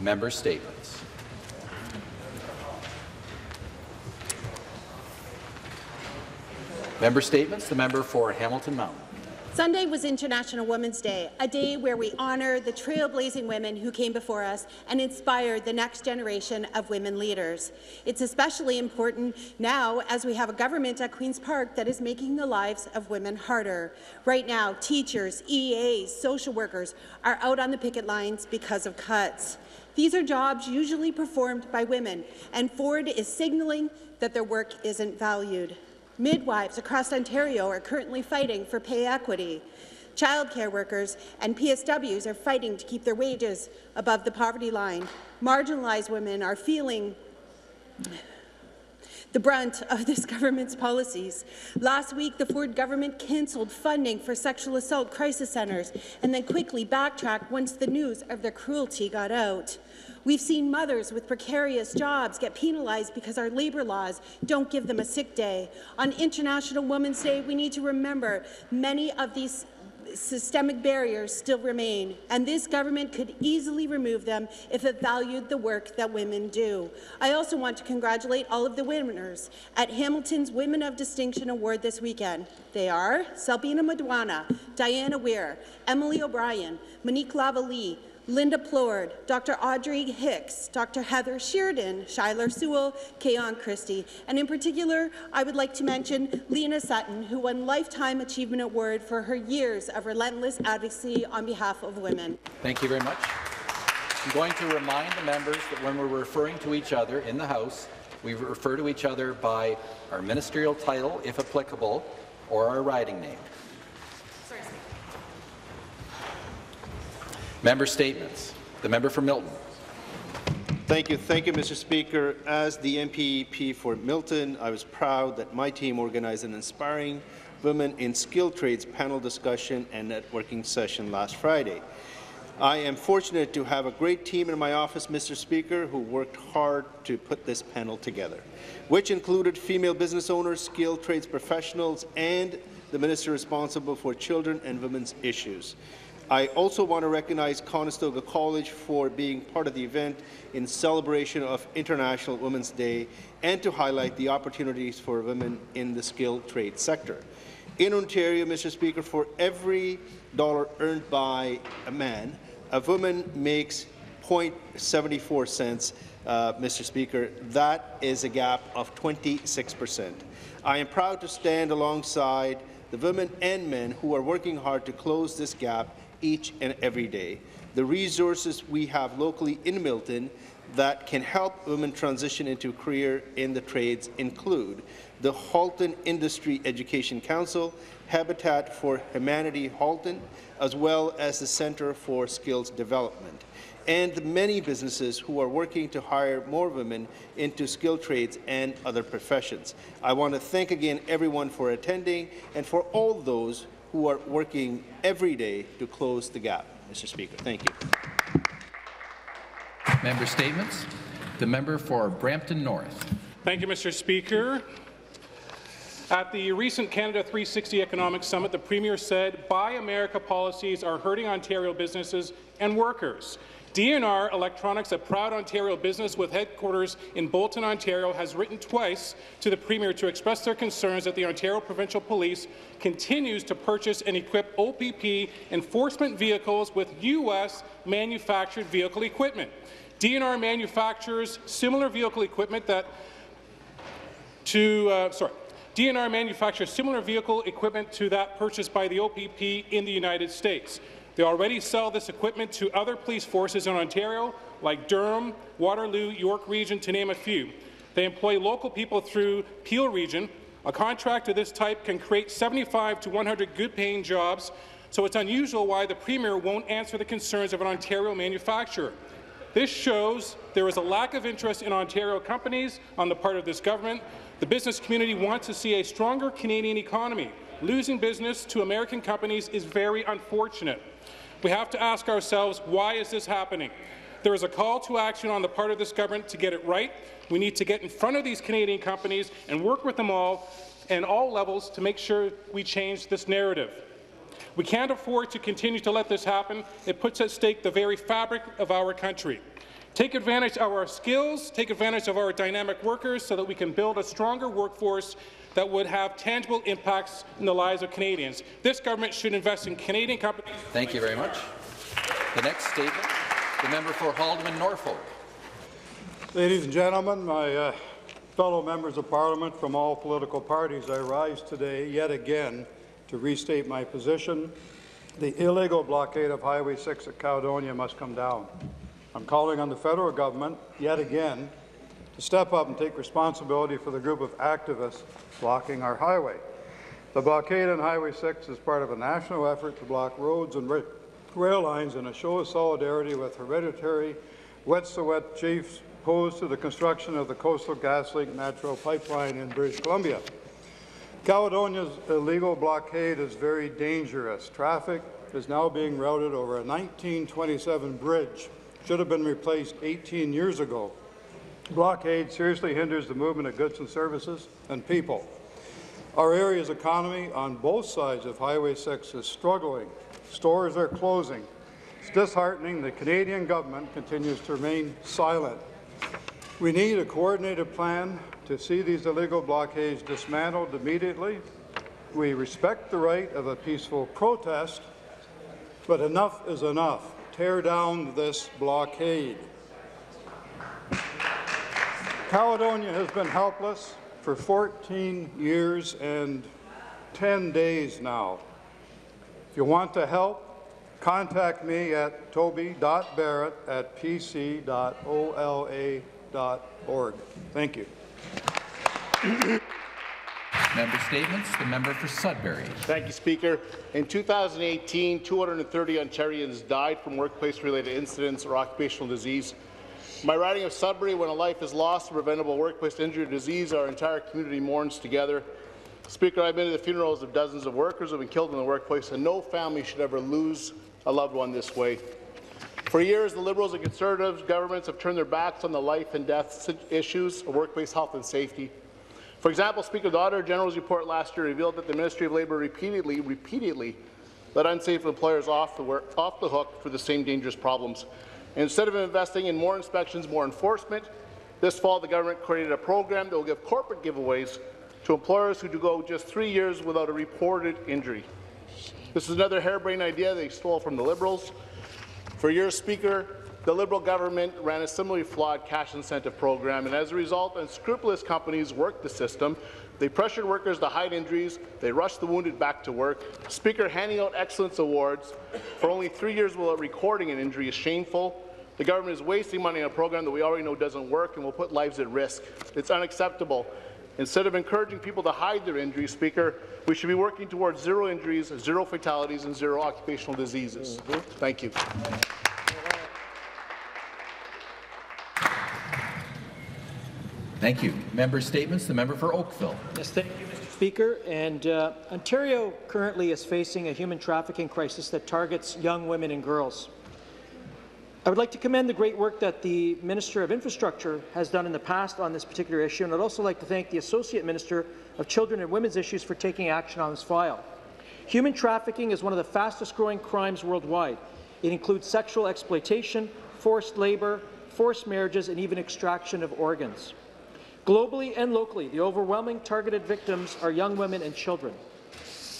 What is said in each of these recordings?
Member statements. Member statements. The member for Hamilton Mountain. Sunday was International Women's Day, a day where we honour the trailblazing women who came before us and inspired the next generation of women leaders. It's especially important now as we have a government at Queen's Park that is making the lives of women harder. Right now, teachers, EAs, social workers are out on the picket lines because of cuts. These are jobs usually performed by women, and Ford is signalling that their work isn't valued. Midwives across Ontario are currently fighting for pay equity. Childcare workers and PSWs are fighting to keep their wages above the poverty line. Marginalized women are feeling the brunt of this government's policies. Last week, the Ford government cancelled funding for sexual assault crisis centres and then quickly backtracked once the news of their cruelty got out. We've seen mothers with precarious jobs get penalized because our labour laws don't give them a sick day. On International Women's Day, we need to remember many of these systemic barriers still remain, and this government could easily remove them if it valued the work that women do. I also want to congratulate all of the winners at Hamilton's Women of Distinction Award this weekend. They are Salbina Madwana, Diana Weir, Emily O'Brien, Monique Lavallee, Linda Plord, Dr. Audrey Hicks, Dr. Heather Sheardon, Shyler Sewell, Kayon Christie, and in particular, I would like to mention Lena Sutton, who won Lifetime Achievement Award for her years of relentless advocacy on behalf of women. Thank you very much. I'm going to remind the members that when we're referring to each other in the House, we refer to each other by our ministerial title, if applicable, or our riding name. Member statements. The member for Milton. Thank you. Thank you, Mr. Speaker. As the MPP for Milton, I was proud that my team organized an inspiring Women in Skilled Trades panel discussion and networking session last Friday. I am fortunate to have a great team in my office, Mr. Speaker, who worked hard to put this panel together, which included female business owners, skilled trades professionals, and the minister responsible for children and women's issues. I also want to recognize Conestoga College for being part of the event in celebration of International Women's Day and to highlight the opportunities for women in the skilled trade sector. In Ontario, Mr. Speaker, for every dollar earned by a man, a woman makes 0.74 cents, uh, Mr. Speaker. That is a gap of 26 percent. I am proud to stand alongside the women and men who are working hard to close this gap each and every day. The resources we have locally in Milton that can help women transition into a career in the trades include the Halton Industry Education Council, Habitat for Humanity Halton, as well as the Centre for Skills Development, and the many businesses who are working to hire more women into skilled trades and other professions. I want to thank again everyone for attending and for all those who are working every day to close the gap. Mr. Speaker, thank you. Member statements. The member for Brampton North. Thank you, Mr. Speaker. At the recent Canada 360 Economic Summit, the Premier said, Buy America policies are hurting Ontario businesses and workers. D&R Electronics, a proud Ontario business with headquarters in Bolton, Ontario, has written twice to the Premier to express their concerns that the Ontario Provincial Police continues to purchase and equip OPP enforcement vehicles with U.S. manufactured vehicle equipment. D&R manufactures similar vehicle equipment that to, uh, sorry, D&R manufactures similar vehicle equipment to that purchased by the OPP in the United States. They already sell this equipment to other police forces in Ontario, like Durham, Waterloo, York Region, to name a few. They employ local people through Peel Region. A contract of this type can create 75 to 100 good-paying jobs, so it's unusual why the Premier won't answer the concerns of an Ontario manufacturer. This shows there is a lack of interest in Ontario companies on the part of this government. The business community wants to see a stronger Canadian economy. Losing business to American companies is very unfortunate. We have to ask ourselves, why is this happening? There is a call to action on the part of this government to get it right. We need to get in front of these Canadian companies and work with them all and all levels to make sure we change this narrative. We can't afford to continue to let this happen. It puts at stake the very fabric of our country. Take advantage of our skills, take advantage of our dynamic workers so that we can build a stronger workforce that would have tangible impacts in the lives of Canadians. This government should invest in Canadian companies. Thank you very much. The next statement, the member for Haldimand Norfolk. Ladies and gentlemen, my uh, fellow members of parliament from all political parties, I rise today yet again to restate my position. The illegal blockade of Highway 6 at Caledonia must come down. I'm calling on the federal government yet again to step up and take responsibility for the group of activists blocking our highway. The blockade on Highway 6 is part of a national effort to block roads and ra rail lines in a show of solidarity with hereditary Wet'suwet'en chiefs opposed to the construction of the Coastal GasLink natural pipeline in British Columbia. Caledonia's illegal blockade is very dangerous. Traffic is now being routed over a 1927 bridge. Should have been replaced 18 years ago. Blockade seriously hinders the movement of goods and services and people. Our area's economy on both sides of Highway 6 is struggling. Stores are closing. It's disheartening the Canadian government continues to remain silent. We need a coordinated plan to see these illegal blockades dismantled immediately. We respect the right of a peaceful protest, but enough is enough. Tear down this blockade. Caledonia has been helpless for 14 years and 10 days now. If you want to help, contact me at toby.barrett at pc.ola.org. Thank you. Member statements, the member for Sudbury. Thank you, Speaker. In 2018, 230 Ontarians died from workplace-related incidents or occupational disease. My riding of Sudbury, when a life is lost to preventable workplace injury or disease, our entire community mourns together. Speaker, I've been to the funerals of dozens of workers who have been killed in the workplace, and no family should ever lose a loved one this way. For years, the Liberals and Conservative governments have turned their backs on the life and death issues of workplace health and safety. For example, Speaker, the Auditor General's report last year revealed that the Ministry of Labour repeatedly, repeatedly let unsafe employers off the, work, off the hook for the same dangerous problems. Instead of investing in more inspections, more enforcement, this fall the government created a program that will give corporate giveaways to employers who go just three years without a reported injury. This is another harebrained idea they stole from the Liberals. For years, Speaker, the Liberal government ran a similarly flawed cash incentive program, and as a result, unscrupulous companies worked the system. They pressured workers to hide injuries. They rushed the wounded back to work. Speaker, handing out excellence awards for only three years without recording an injury is shameful. The government is wasting money on a program that we already know doesn't work and will put lives at risk. It's unacceptable. Instead of encouraging people to hide their injuries, Speaker, we should be working towards zero injuries, zero fatalities, and zero occupational diseases. Mm -hmm. Thank you. Thank you. Member statements. The member for Oakville. Yes, thank you, Mr. Speaker. And uh, Ontario currently is facing a human trafficking crisis that targets young women and girls. I would like to commend the great work that the Minister of Infrastructure has done in the past on this particular issue, and I'd also like to thank the Associate Minister of Children and Women's Issues for taking action on this file. Human trafficking is one of the fastest growing crimes worldwide. It includes sexual exploitation, forced labour, forced marriages, and even extraction of organs. Globally and locally, the overwhelming targeted victims are young women and children.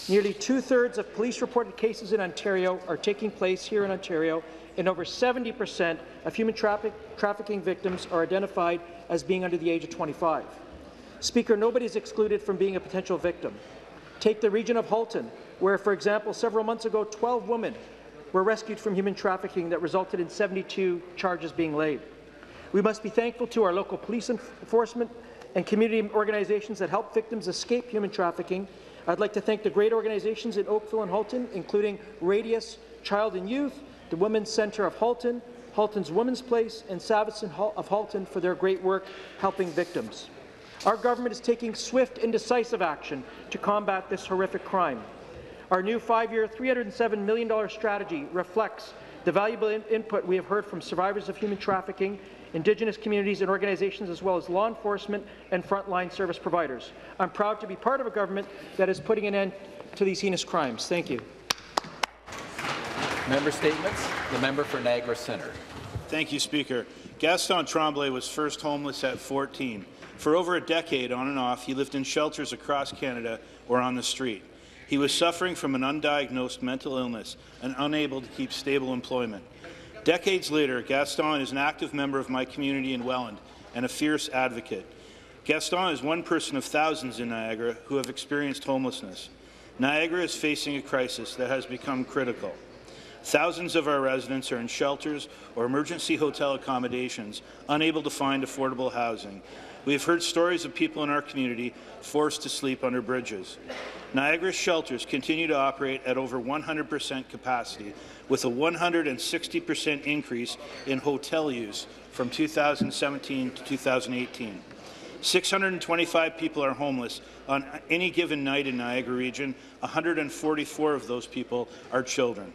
Nearly two-thirds of police-reported cases in Ontario are taking place here in Ontario, and over 70 percent of human traffic trafficking victims are identified as being under the age of 25. Speaker, nobody is excluded from being a potential victim. Take the region of Halton, where, for example, several months ago, 12 women were rescued from human trafficking that resulted in 72 charges being laid. We must be thankful to our local police enforcement and community organizations that help victims escape human trafficking. I'd like to thank the great organizations in Oakville and Halton, including Radius Child and Youth, the Women's Centre of Halton, Halton's Women's Place, and Savison of Halton for their great work helping victims. Our government is taking swift and decisive action to combat this horrific crime. Our new five-year, $307 million strategy reflects the valuable in input we have heard from survivors of human trafficking, Indigenous communities and organizations, as well as law enforcement and frontline service providers. I'm proud to be part of a government that is putting an end to these heinous crimes. Thank you. Member statements. The member for Niagara Centre. Thank you, Speaker. Gaston Tremblay was first homeless at 14. For over a decade, on and off, he lived in shelters across Canada or on the street. He was suffering from an undiagnosed mental illness and unable to keep stable employment. Decades later, Gaston is an active member of my community in Welland and a fierce advocate. Gaston is one person of thousands in Niagara who have experienced homelessness. Niagara is facing a crisis that has become critical. Thousands of our residents are in shelters or emergency hotel accommodations, unable to find affordable housing. We have heard stories of people in our community forced to sleep under bridges. Niagara's shelters continue to operate at over 100% capacity, with a 160% increase in hotel use from 2017 to 2018. 625 people are homeless on any given night in Niagara region. 144 of those people are children.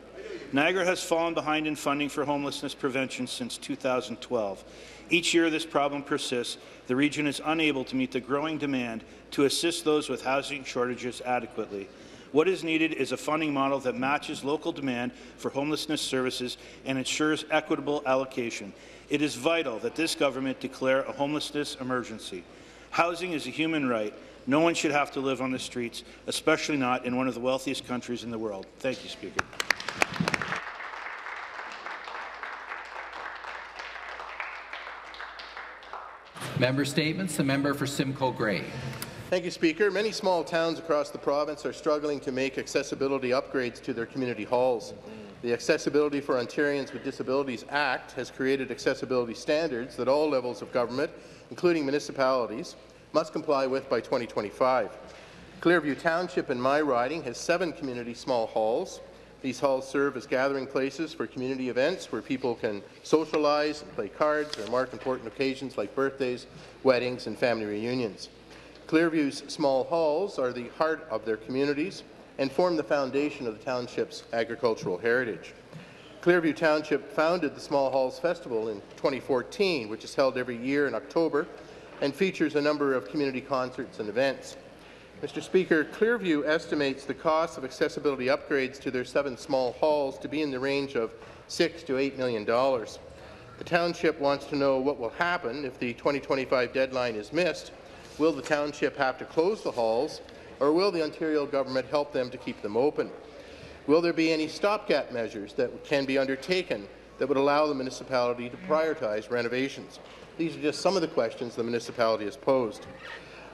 Niagara has fallen behind in funding for homelessness prevention since 2012. Each year this problem persists, the region is unable to meet the growing demand to assist those with housing shortages adequately. What is needed is a funding model that matches local demand for homelessness services and ensures equitable allocation. It is vital that this government declare a homelessness emergency. Housing is a human right. No one should have to live on the streets, especially not in one of the wealthiest countries in the world. Thank you, Speaker. Member statements. The member for Simcoe Grey. Thank you, Speaker. Many small towns across the province are struggling to make accessibility upgrades to their community halls. The Accessibility for Ontarians with Disabilities Act has created accessibility standards that all levels of government, including municipalities, must comply with by 2025. Clearview Township in my riding has seven community small halls. These halls serve as gathering places for community events where people can socialize and play cards or mark important occasions like birthdays, weddings, and family reunions. Clearview's small halls are the heart of their communities and form the foundation of the township's agricultural heritage. Clearview Township founded the Small Halls Festival in 2014, which is held every year in October and features a number of community concerts and events. Mr. Speaker, Clearview estimates the cost of accessibility upgrades to their seven small halls to be in the range of six to eight million dollars. The township wants to know what will happen if the 2025 deadline is missed. Will the township have to close the halls, or will the Ontario government help them to keep them open? Will there be any stopgap measures that can be undertaken that would allow the municipality to prioritize renovations? These are just some of the questions the municipality has posed.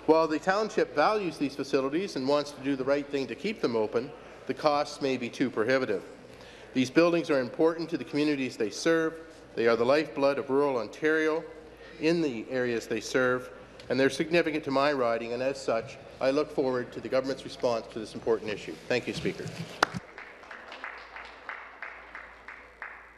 While the township values these facilities and wants to do the right thing to keep them open, the costs may be too prohibitive. These buildings are important to the communities they serve. They are the lifeblood of rural Ontario in the areas they serve, and they're significant to my riding, and as such, I look forward to the government's response to this important issue. Thank you, Speaker.